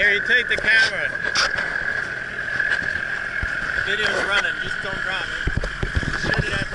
Here, you take the camera. Video's running, just don't drop it. Shoot it at